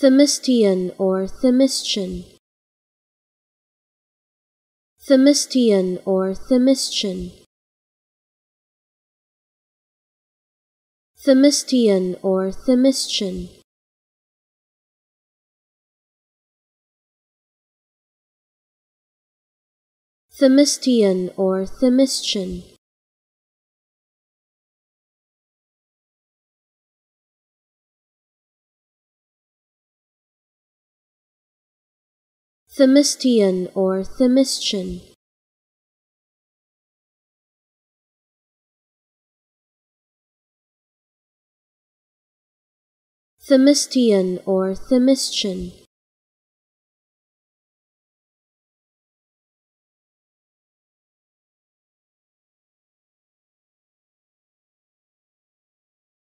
Themistian or Themistian Themistian or Themistian Themistian or Themistian Themistian or Themistian Themistian or Themistian Themistian or Themistian